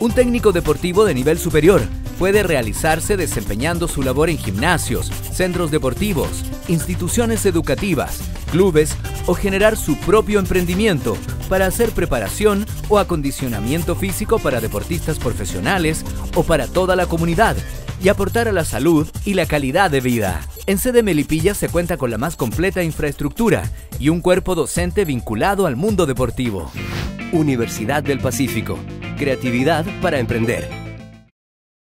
Un técnico deportivo de nivel superior puede realizarse desempeñando su labor en gimnasios, centros deportivos, instituciones educativas, clubes o generar su propio emprendimiento para hacer preparación o acondicionamiento físico para deportistas profesionales o para toda la comunidad y aportar a la salud y la calidad de vida. En sede Melipilla se cuenta con la más completa infraestructura y un cuerpo docente vinculado al mundo deportivo. Universidad del Pacífico. Creatividad para emprender.